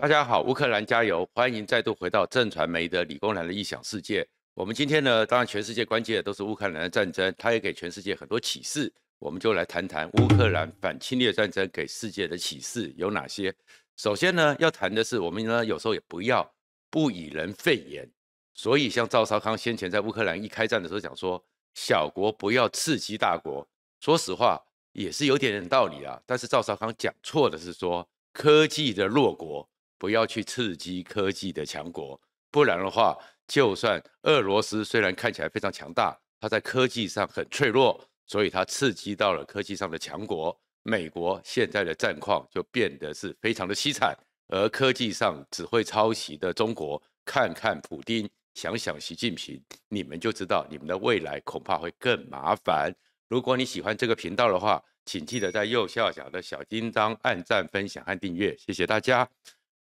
大家好，乌克兰加油！欢迎再度回到正传媒的理工男的异想世界。我们今天呢，当然全世界关切的都是乌克兰的战争，它也给全世界很多启示。我们就来谈谈乌克兰反侵略战争给世界的启示有哪些。首先呢，要谈的是我们呢有时候也不要不以人废言。所以像赵少康先前在乌克兰一开战的时候讲说，小国不要刺激大国。说实话也是有点点道理啊。但是赵少康讲错的是说，科技的弱国。不要去刺激科技的强国，不然的话，就算俄罗斯虽然看起来非常强大，它在科技上很脆弱，所以它刺激到了科技上的强国。美国现在的战况就变得是非常的凄惨，而科技上只会抄袭的中国，看看普京，想想习近平，你们就知道你们的未来恐怕会更麻烦。如果你喜欢这个频道的话，请记得在右下角的小叮当按赞、分享和订阅，谢谢大家。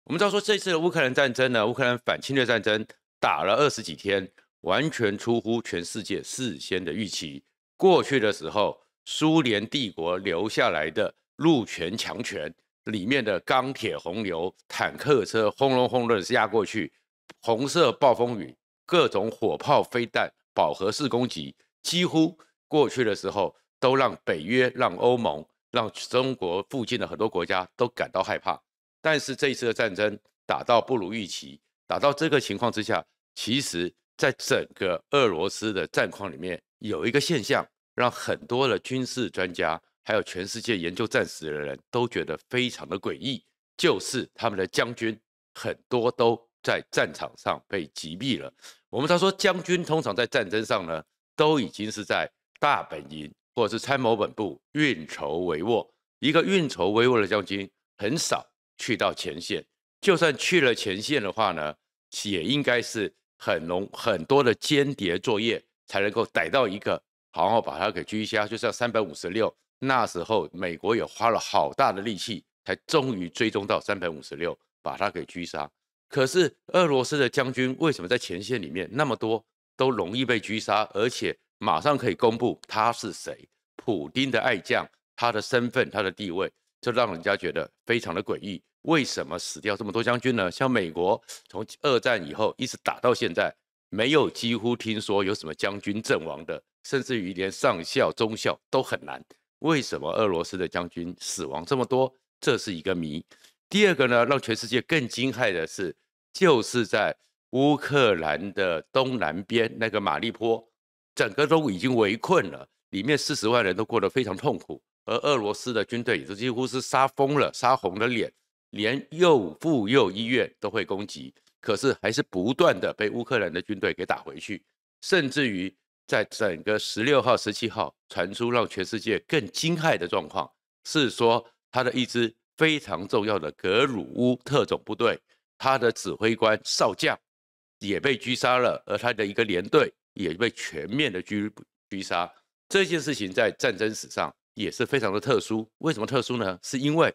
我们知道说，这次的乌克兰战争呢，乌克兰反侵略战争打了二十几天，完全出乎全世界事先的预期。过去的时候，苏联帝国留下来的陆权强权里面的钢铁洪流、坦克车轰隆轰隆的压过去，红色暴风雨、各种火炮、飞弹、饱和式攻击，几乎过去的时候都让北约、让欧盟、让中国附近的很多国家都感到害怕。但是这一次的战争打到不如预期，打到这个情况之下，其实在整个俄罗斯的战况里面，有一个现象让很多的军事专家，还有全世界研究战史的人都觉得非常的诡异，就是他们的将军很多都在战场上被击毙了。我们常说将军通常在战争上呢，都已经是在大本营或者是参谋本部运筹帷幄，一个运筹帷幄的将军很少。去到前线，就算去了前线的话呢，也应该是很浓很多的间谍作业才能够逮到一个，好好把他给狙杀。就像三百五十六，那时候美国也花了好大的力气，才终于追踪到三百五十六，把他给狙杀。可是俄罗斯的将军为什么在前线里面那么多都容易被狙杀，而且马上可以公布他是谁？普丁的爱将，他的身份，他的地位。就让人家觉得非常的诡异，为什么死掉这么多将军呢？像美国从二战以后一直打到现在，没有几乎听说有什么将军阵亡的，甚至于连上校、中校都很难。为什么俄罗斯的将军死亡这么多？这是一个谜。第二个呢，让全世界更惊骇的是，就是在乌克兰的东南边那个马利坡，整个都已经围困了，里面四十万人都过得非常痛苦。而俄罗斯的军队也是几乎是杀疯了，杀红了脸，连幼妇幼医院都会攻击，可是还是不断的被乌克兰的军队给打回去，甚至于在整个十六号、十七号传出让全世界更惊骇的状况，是说他的一支非常重要的格鲁乌特种部队，他的指挥官少将也被狙杀了，而他的一个连队也被全面的狙狙杀，这件事情在战争史上。也是非常的特殊，为什么特殊呢？是因为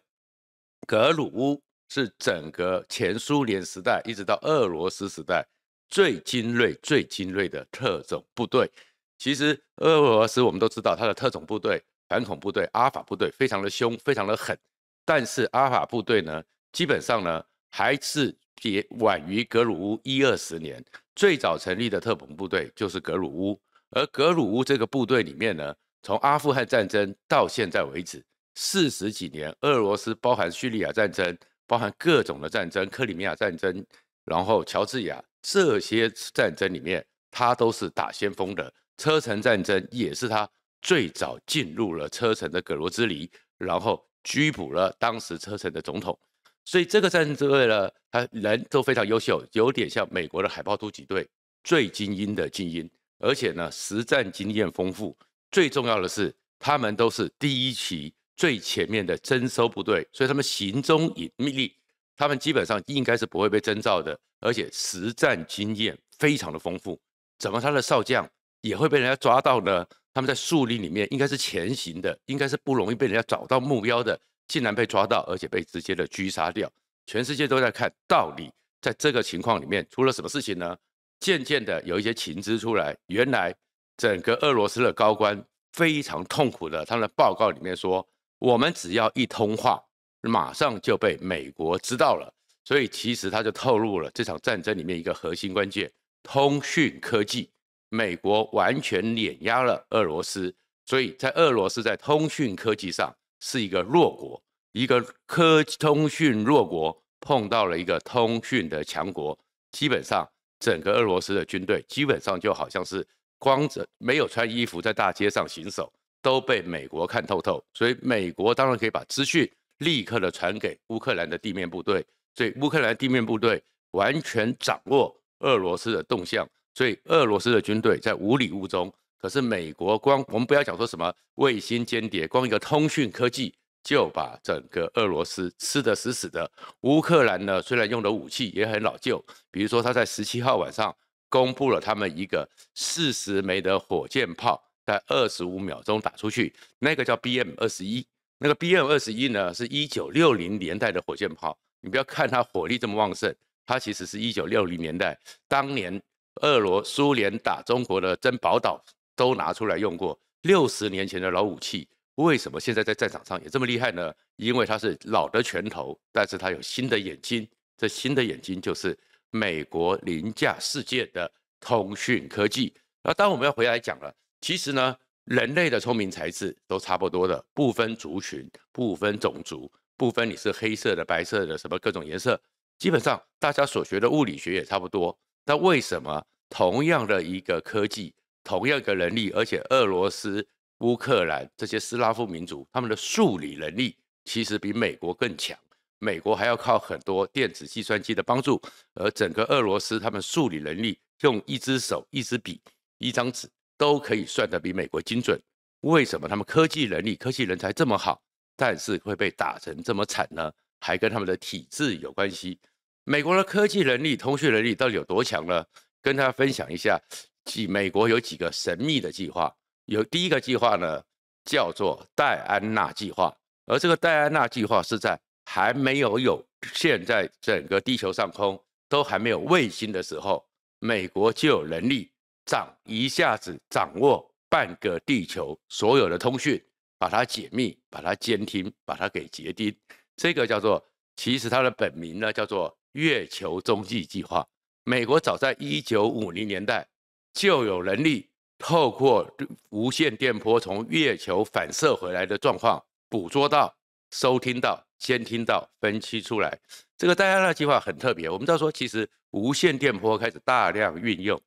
格鲁乌是整个前苏联时代一直到俄罗斯时代最精锐、最精锐的特种部队。其实俄罗斯我们都知道，它的特种部队、反恐部队、阿尔法部队非常的凶、非常的狠。但是阿尔法部队呢，基本上呢还是也晚于格鲁乌一二十年。最早成立的特种部队就是格鲁乌，而格鲁乌这个部队里面呢。从阿富汗战争到现在为止，四十几年，俄罗斯包含叙利亚战争，包含各种的战争，克里米亚战争，然后乔治亚这些战争里面，他都是打先锋的。车臣战争也是他最早进入了车臣的葛罗兹尼，然后拘捕了当时车臣的总统。所以这个战争呢，他人都非常优秀，有点像美国的海豹突击队，最精英的精英，而且呢，实战经验丰富。最重要的是，他们都是第一期最前面的征收部队，所以他们行踪隐秘，他们基本上应该是不会被征召的，而且实战经验非常的丰富。怎么他的少将也会被人家抓到呢？他们在树林里面应该是前行的，应该是不容易被人家找到目标的，竟然被抓到，而且被直接的狙杀掉。全世界都在看，到底在这个情况里面出了什么事情呢？渐渐的有一些情资出来，原来。整个俄罗斯的高官非常痛苦的，他的报告里面说，我们只要一通话，马上就被美国知道了。所以其实他就透露了这场战争里面一个核心关键：通讯科技。美国完全碾压了俄罗斯，所以在俄罗斯在通讯科技上是一个弱国，一个科通讯弱国碰到了一个通讯的强国，基本上整个俄罗斯的军队基本上就好像是光着没有穿衣服在大街上行走，都被美国看透透，所以美国当然可以把资讯立刻的传给乌克兰的地面部队，所以乌克兰地面部队完全掌握俄罗斯的动向。所以俄罗斯的军队在无里无踪，可是美国光我们不要讲说什么卫星间谍，光一个通讯科技就把整个俄罗斯吃得死死的。乌克兰呢，虽然用的武器也很老旧，比如说他在十七号晚上公布了他们一个四十枚的火箭炮，在二十五秒钟打出去，那个叫 BM 二十一，那个 BM 二十一呢是一九六零年代的火箭炮，你不要看它火力这么旺盛，它其实是一九六零年代当年。俄罗苏联打中国的珍宝岛都拿出来用过，六十年前的老武器，为什么现在在战场上也这么厉害呢？因为它是老的拳头，但是它有新的眼睛，这新的眼睛就是美国凌驾世界的通讯科技。那当我们要回来讲了，其实呢，人类的聪明才智都差不多的，不分族群，不分种族，不分你是黑色的、白色的，什么各种颜色，基本上大家所学的物理学也差不多。那为什么同样的一个科技，同样一个能力，而且俄罗斯、乌克兰这些斯拉夫民族，他们的数理能力其实比美国更强？美国还要靠很多电子计算机的帮助，而整个俄罗斯他们数理能力，用一只手、一支笔、一张纸都可以算得比美国精准。为什么他们科技能力、科技人才这么好，但是会被打成这么惨呢？还跟他们的体制有关系。美国的科技能力、通讯能力到底有多强呢？跟大家分享一下，几美国有几个神秘的计划。有第一个计划呢，叫做戴安娜计划。而这个戴安娜计划是在还没有有现在整个地球上空都还没有卫星的时候，美国就有能力掌一下子掌握半个地球所有的通讯，把它解密、把它监听、把它给截钉。这个叫做，其实它的本名呢叫做。月球中继计划，美国早在一九五零年代就有能力透过无线电波从月球反射回来的状况捕捉到、收听到、监听到、分析出来。这个戴安娜计划很特别，我们知道说，其实无线电波开始大量运用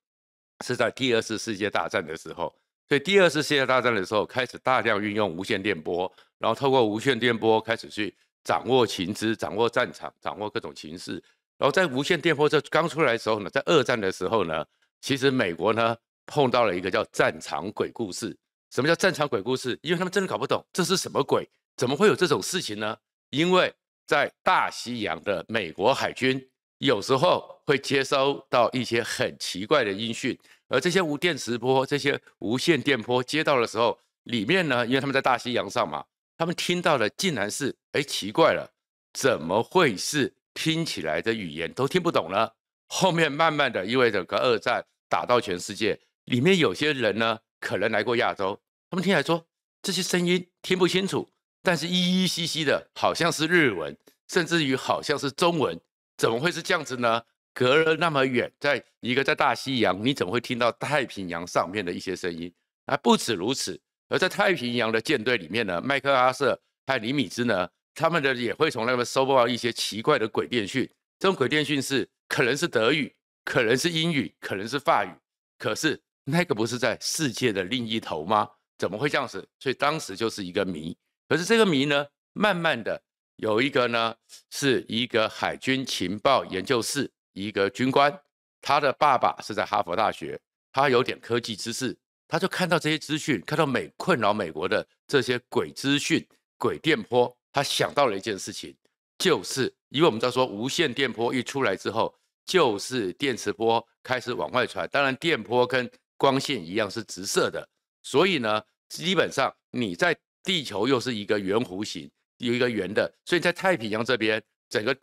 是在第二次世界大战的时候，所以第二次世界大战的时候开始大量运用无线电波，然后透过无线电波开始去。掌握情资，掌握战场，掌握各种情势。然后在无线电波这刚出来的时候呢，在二战的时候呢，其实美国呢碰到了一个叫战场鬼故事。什么叫战场鬼故事？因为他们真的搞不懂这是什么鬼，怎么会有这种事情呢？因为在大西洋的美国海军有时候会接收到一些很奇怪的音讯，而这些无电磁波、这些无线电波接到的时候，里面呢，因为他们在大西洋上嘛。他们听到的竟然是，哎，奇怪了，怎么会是听起来的语言都听不懂呢？后面慢慢的，因为整个二战打到全世界，里面有些人呢，可能来过亚洲，他们听起来说这些声音听不清楚，但是依依稀稀的，好像是日文，甚至于好像是中文，怎么会是这样子呢？隔了那么远，在一个在大西洋，你怎么会听到太平洋上面的一些声音？啊，不止如此。而在太平洋的舰队里面呢，麦克阿瑟还有李米兹呢，他们的也会从那边收到一些奇怪的鬼电讯。这种鬼电讯是可能是德语，可能是英语，可能是法语。可是那个不是在世界的另一头吗？怎么会这样子？所以当时就是一个谜。可是这个谜呢，慢慢的有一个呢，是一个海军情报研究室一个军官，他的爸爸是在哈佛大学，他有点科技知识。他就看到这些资讯，看到美困扰美国的这些鬼资讯、鬼电波，他想到了一件事情，就是因为我们知道说无线电波一出来之后，就是电磁波开始往外传。当然，电波跟光线一样是直射的，所以呢，基本上你在地球又是一个圆弧形，有一个圆的，所以在太平洋这边，整个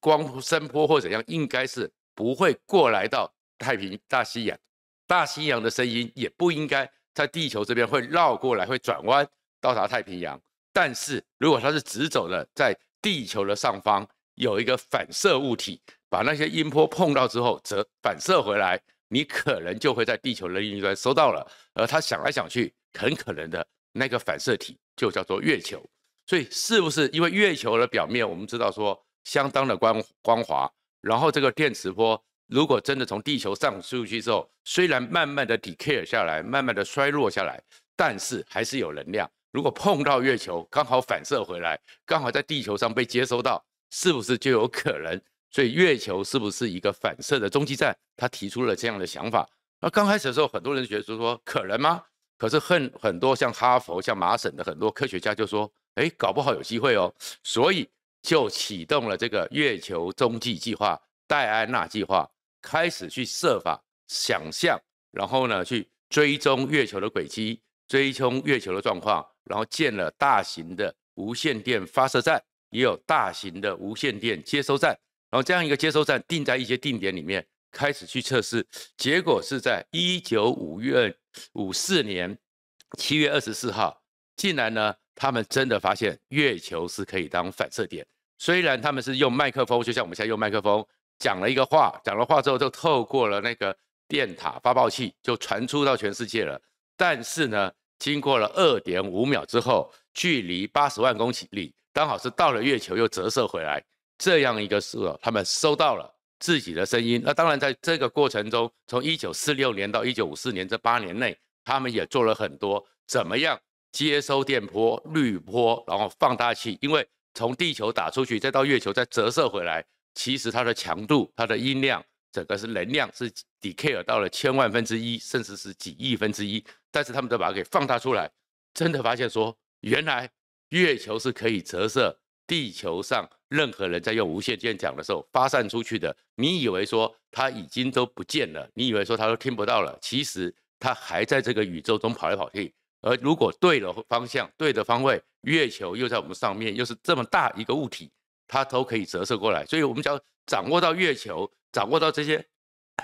光声波或怎样，应该是不会过来到太平大西洋。大西洋的声音也不应该在地球这边会绕过来，会转弯到达太平洋。但是如果它是直走的，在地球的上方有一个反射物体，把那些音波碰到之后，则反射回来，你可能就会在地球的另一端收到了。而他想来想去，很可能的那个反射体就叫做月球。所以是不是因为月球的表面，我们知道说相当的光光滑，然后这个电磁波如果真的从地球上出去之后，虽然慢慢的 decay 下来，慢慢的衰弱下来，但是还是有能量。如果碰到月球，刚好反射回来，刚好在地球上被接收到，是不是就有可能？所以月球是不是一个反射的中继站？他提出了这样的想法。那刚开始的时候，很多人觉得说可能吗？可是很很多像哈佛、像麻省的很多科学家就说，哎，搞不好有机会哦。所以就启动了这个月球中继计划、戴安娜计划，开始去设法想象，然后呢去追踪月球的轨迹，追踪月球的状况。然后建了大型的无线电发射站，也有大型的无线电接收站。然后这样一个接收站定在一些定点里面，开始去测试。结果是在一九五月五四年七月二十四号，竟然呢，他们真的发现月球是可以当反射点。虽然他们是用麦克风，就像我们现在用麦克风讲了一个话，讲了话之后就透过了那个电塔发报器就传出到全世界了。但是呢？经过了二点五秒之后，距离八十万公里，刚好是到了月球又折射回来，这样一个时候，他们收到了自己的声音。那当然，在这个过程中，从一九四六年到一九五四年这八年内，他们也做了很多怎么样接收电波、滤波，然后放大器，因为从地球打出去，再到月球再折射回来，其实它的强度、它的音量。整个是能量是 decay 到了千万分之一，甚至是几亿分之一，但是他们都把它给放大出来，真的发现说，原来月球是可以折射地球上任何人在用无线电讲的时候发散出去的。你以为说它已经都不见了，你以为说它都听不到了，其实它还在这个宇宙中跑来跑去。而如果对了方向，对的方位，月球又在我们上面，又是这么大一个物体，它都可以折射过来。所以我们只要掌握到月球。掌握到这些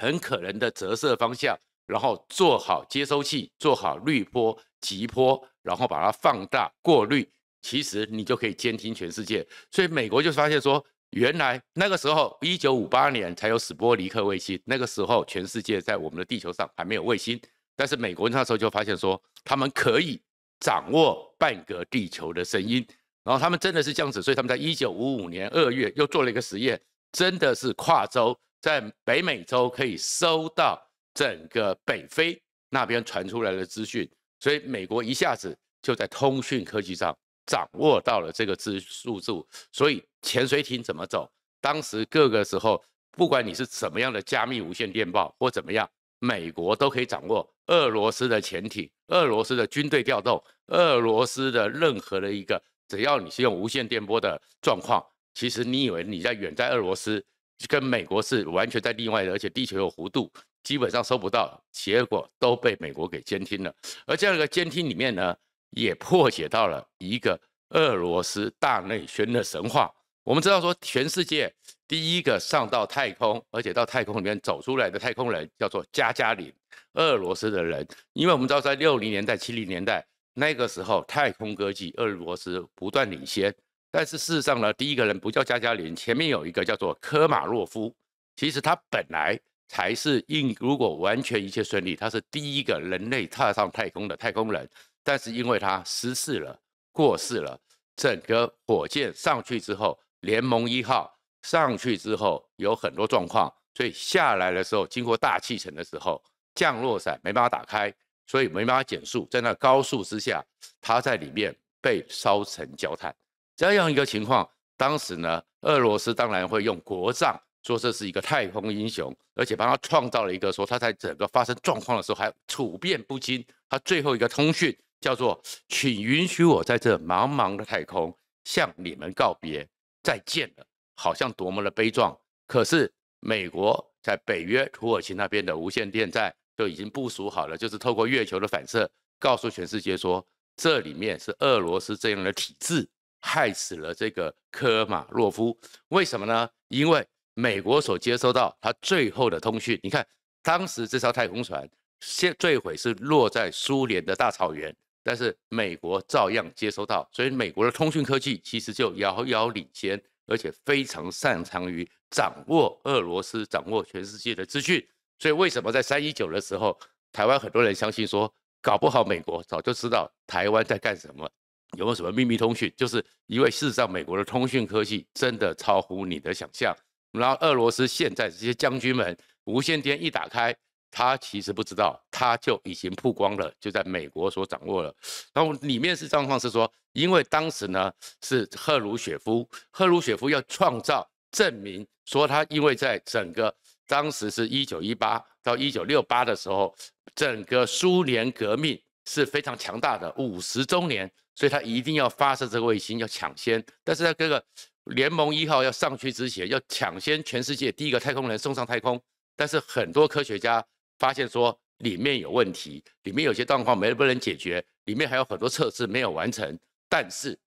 很可能的折射方向，然后做好接收器，做好滤波、极波，然后把它放大、过滤，其实你就可以监听全世界。所以美国就发现说，原来那个时候，一九五八年才有史波尼克卫星，那个时候全世界在我们的地球上还没有卫星，但是美国那时候就发现说，他们可以掌握半个地球的声音，然后他们真的是这样子，所以他们在一九五五年二月又做了一个实验，真的是跨洲。在北美洲可以收到整个北非那边传出来的资讯，所以美国一下子就在通讯科技上掌握到了这个资数字。所以潜水艇怎么走，当时各个时候，不管你是什么样的加密无线电报或怎么样，美国都可以掌握俄罗斯的潜艇、俄罗斯的军队调动、俄罗斯的任何的一个，只要你是用无线电波的状况，其实你以为你在远在俄罗斯。跟美国是完全在另外的，而且地球有弧度，基本上收不到，结果都被美国给监听了。而这样一个监听里面呢，也破解到了一个俄罗斯大内宣的神话。我们知道说，全世界第一个上到太空，而且到太空里面走出来的太空人叫做加加林，俄罗斯的人。因为我们知道在六零年代、七零年代那个时候，太空科技俄罗斯不断领先。但是事实上呢，第一个人不叫加加林，前面有一个叫做科马洛夫。其实他本来才是应，如果完全一切顺利，他是第一个人类踏上太空的太空人。但是因为他失事了，过世了，整个火箭上去之后，联盟一号上去之后有很多状况，所以下来的时候，经过大气层的时候，降落伞没办法打开，所以没办法减速，在那高速之下，他在里面被烧成焦炭。这样一个情况，当时呢，俄罗斯当然会用国葬说这是一个太空英雄，而且帮他创造了一个说他在整个发生状况的时候还处变不惊。他最后一个通讯叫做“请允许我在这茫茫的太空向你们告别，再见了”，好像多么的悲壮。可是美国在北约土耳其那边的无线电站就已经部署好了，就是透过月球的反射告诉全世界说，这里面是俄罗斯这样的体制。害死了这个科马洛夫，为什么呢？因为美国所接收到他最后的通讯，你看当时这艘太空船先坠毁是落在苏联的大草原，但是美国照样接收到，所以美国的通讯科技其实就遥遥领先而且非常擅长于掌握俄罗斯、掌握全世界的资讯。所以为什么在三一九的时候，台湾很多人相信说，搞不好美国早就知道台湾在干什么，有没有什么秘密通讯？就是因为事实上美国的通讯科技真的超乎你的想象。然后俄罗斯现在这些将军们无线电一打开。他其实不知道，他就已经曝光了，就在美国所掌握了。然后里面是状况是说，因为当时呢是赫鲁雪夫，赫鲁雪夫要创造证明说他因为在整个当时是一九一八到一九六八的时候，整个苏联革命是非常强大的五十周年，所以他一定要发射这个卫星要抢先。但是在这个联盟一号要上去之前，要抢先全世界第一个太空人送上太空，但是很多科学家。发现说里面有问题，里面有些状况没不能解决，里面还有很多测试没有完成。但是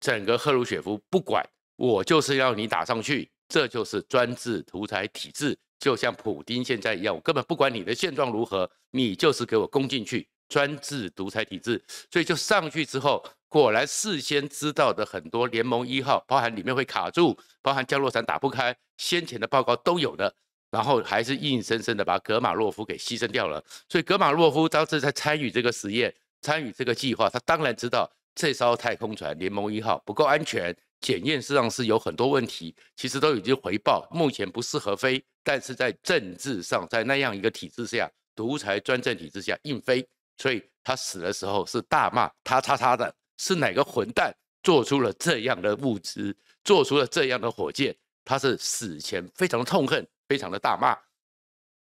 整个赫鲁雪夫不管，我就是要你打上去，这就是专制独裁体制，就像普京现在一样，我根本不管你的现状如何，你就是给我攻进去，专制独裁体制。所以就上去之后，果然事先知道的很多联盟一号，包含里面会卡住，包含降落伞打不开，先前的报告都有的。然后还是硬生生的把格马洛夫给牺牲掉了，所以格马洛夫当时在参与这个实验、参与这个计划，他当然知道这艘太空船联盟一号不够安全，检验实际上是有很多问题，其实都已经回报，目前不适合飞，但是在政治上，在那样一个体制下，独裁专政体制下硬飞，所以他死的时候是大骂他叉叉的，是哪个混蛋做出了这样的物资，做出了这样的火箭，他是死前非常痛恨。非常的大骂，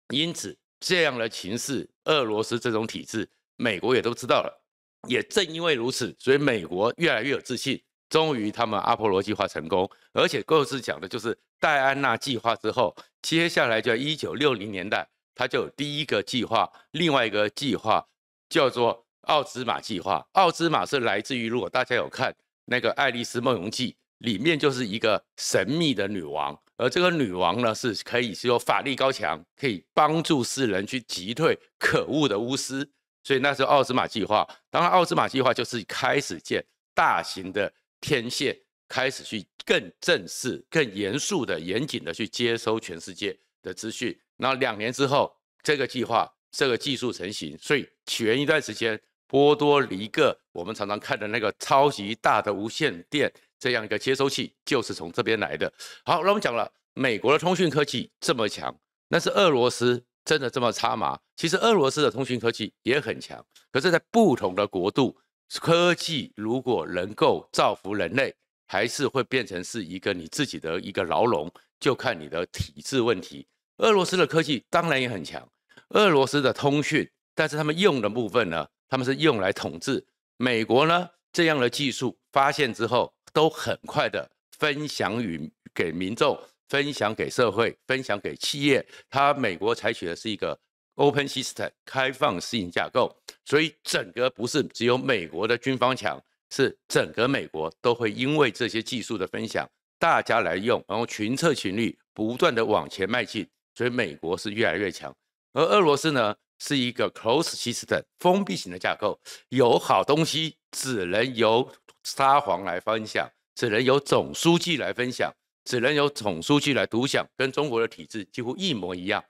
因此这样的情势，俄罗斯这种体制，美国也都知道了。也正因为如此，所以美国越来越有自信。终于，他们阿波罗计划成功，而且各自讲的就是戴安娜计划之后，接下来就在一九六零年代，他就有第一个计划，另外一个计划叫做奥兹玛计划。奥兹玛是来自于，如果大家有看那个《爱丽丝梦游记》，里面就是一个神秘的女王。而这个女王呢，是可以是有法力高强，可以帮助世人去击退可恶的巫师。所以那时候奥兹玛计划，当然奥兹玛计划就是开始建大型的天线，开始去更正式、更严肃的、严谨的去接收全世界的资讯。然后两年之后，这个计划、这个技术成型，所以前一段时间波多黎各我们常常看的那个超级大的无线电。这样一个接收器就是从这边来的。好，那我们讲了，美国的通讯科技这么强，那是俄罗斯真的这么差吗？其实俄罗斯的通讯科技也很强，可是，在不同的国度，科技如果能够造福人类，还是会变成是一个你自己的一个牢笼，就看你的体制问题。俄罗斯的科技当然也很强，俄罗斯的通讯，但是他们用的部分呢，他们是用来统治。美国呢，这样的技术发现之后。都很快的分享与给民众，分享给社会，分享给企业。它美国采取的是一个 open system 开放适应架构，所以整个不是只有美国的军方强，是整个美国都会因为这些技术的分享，大家来用，然后群策群力，不断的往前迈进。所以美国是越来越强，而俄罗斯呢是一个 close system 封闭型的架构，有好东西只能由。沙皇来分享，只能由总书记来分享，只能由总书记来独享，跟中国的体制几乎一模一样。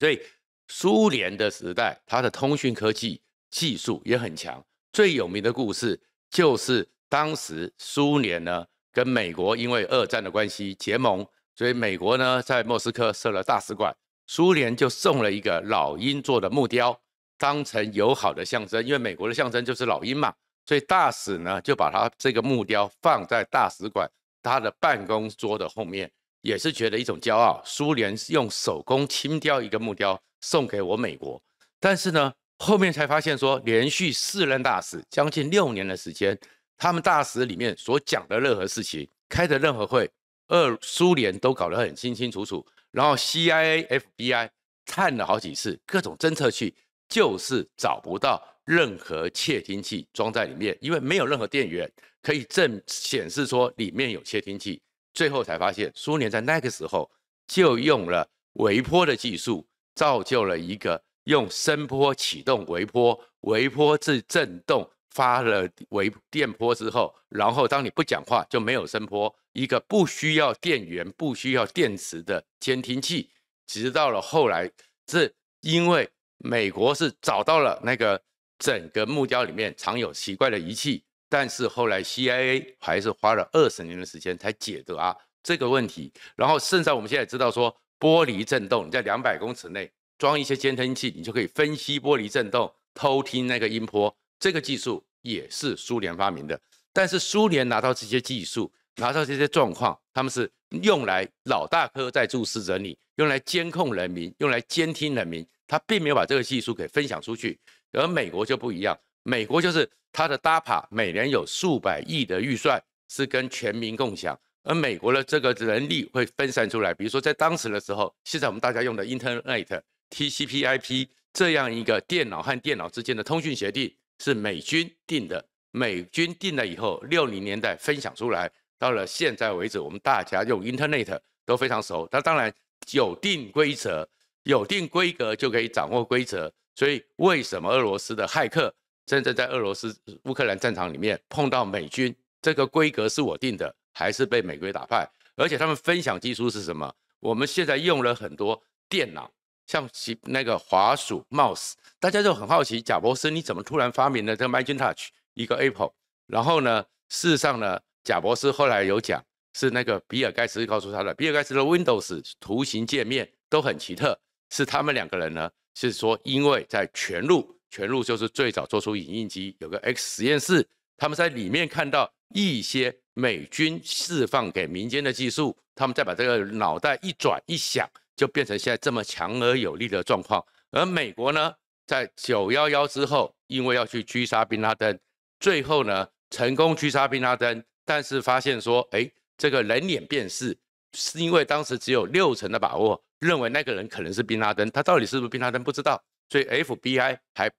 所以苏联的时代，它的通讯科技技术也很强。最有名的故事就是当时苏联呢跟美国因为二战的关系结盟，所以美国呢在莫斯科设了大使馆，苏联就送了一个老鹰做的木雕，当成友好的象征，因为美国的象征就是老鹰嘛。所以大使呢，就把他这个木雕放在大使馆他的办公桌的后面，也是觉得一种骄傲。苏联用手工轻雕一个木雕送给我美国，但是呢，后面才发现说，连续四任大使将近六年的时间，他们大使里面所讲的任何事情、开的任何会，二苏联都搞得很清清楚楚。然后 CIA、FBI 探了好几次，各种侦测器就是找不到。任何窃听器装在里面，因为没有任何电源可以证显示说里面有窃听器。最后才发现，苏联在那个时候就用了微波的技术，造就了一个用声波启动微波，微波自震动发了微电波之后，然后当你不讲话就没有声波，一个不需要电源、不需要电池的监听器，直到了后来，是因为美国是找到了那个整个木雕里面藏有奇怪的仪器，但是后来 CIA 还是花了二十年的时间才解答这个问题。然后，甚至我们现在知道说，玻璃震动，你在两百公尺内装一些监听器，你就可以分析玻璃震动，偷听那个音波。这个技术也是苏联发明的，但是苏联拿到这些技术，拿到这些状况，他们是用来老大哥在注视着你，用来监控人民，用来监听人民，他并没有把这个技术给分享出去。而美国就不一样，美国就是它的 DAPA 每年有数百亿的预算是跟全民共享，而美国的这个人力会分散出来。比如说在当时的时候，现在我们大家用的 Internet TCP/IP 这样一个电脑和电脑之间的通讯协定。是美军定的，美军定了以后，六零年代分享出来，到了现在为止，我们大家用 Internet 都非常熟。那当然有定规则，有定规格就可以掌握规则。所以为什么俄罗斯的骇客真正在俄罗斯乌克兰战场里面碰到美军，这个规格是我定的，还是被美国打败？而且他们分享技术是什么？我们现在用了很多电脑。像那个滑鼠 mouse，大家就很好奇，贾博士你怎么突然发明了这个 Magic Touch 一个 Apple？然后呢，事实上呢，贾博士后来有讲，是那个比尔盖茨告诉他的。比尔盖茨的 Windows 图形界面都很奇特，是他们两个人呢，是说因为在全路，全路就是最早做出影印机，有个 X 实验室，他们在里面看到一些美军释放给民间的技术，他们再把这个脑袋一转一想。就变成现在这么强而有力的状况，而美国呢，在九幺幺之后，因为要去狙杀宾拉登，最后呢成功狙杀宾拉登，但是发现说，哎，这个人脸辨识是因为当时只有六成的把握，认为那个人可能是宾拉登，他到底是不是宾拉登不知道，所以 FBI 还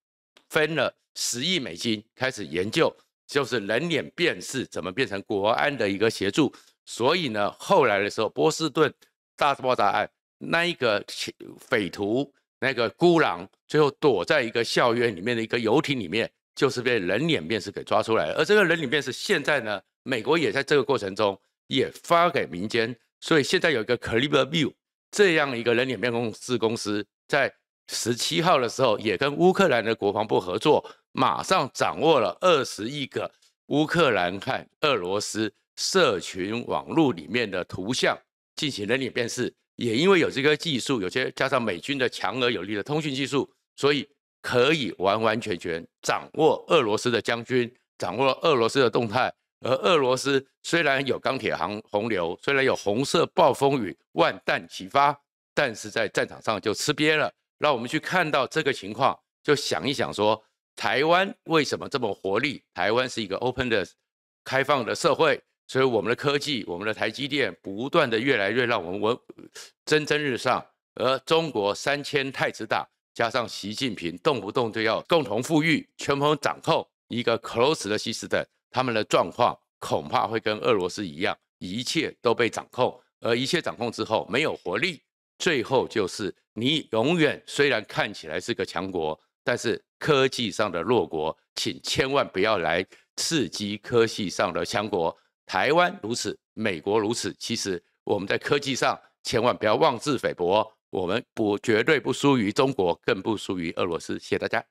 分了十亿美金开始研究，就是人脸辨识怎么变成国安的一个协助，所以呢，后来的时候波士顿大爆炸案。那一个匪徒，那个孤狼，最后躲在一个校园里面的一个游艇里面，就是被人脸辨识给抓出来。而这个人脸辨识现在呢，美国也在这个过程中也发给民间，所以现在有一个 c l i b e r View 这样一个人脸辨识公司，在十七号的时候也跟乌克兰的国防部合作，马上掌握了二十亿个乌克兰和俄罗斯社群网络里面的图像进行人脸辨识。也因为有这个技术，有些加上美军的强而有力的通讯技术，所以可以完完全全掌握俄罗斯的将军，掌握俄罗斯的动态。而俄罗斯虽然有钢铁行洪流，虽然有红色暴风雨万弹齐发，但是在战场上就吃瘪了。让我们去看到这个情况，就想一想说，台湾为什么这么活力？台湾是一个 open 的开放的社会。所以我们的科技，我们的台积电不断的越来越让我们文蒸蒸日上，而中国三千太子党加上习近平动不动就要共同富裕、全盘掌控一个 close 的西斯的，他们的状况恐怕会跟俄罗斯一样，一切都被掌控，而一切掌控之后没有活力，最后就是你永远虽然看起来是个强国，但是科技上的弱国，请千万不要来刺激科技上的强国。台湾如此，美国如此，其实我们在科技上千万不要妄自菲薄，我们不绝对不输于中国，更不输于俄罗斯。谢谢大家。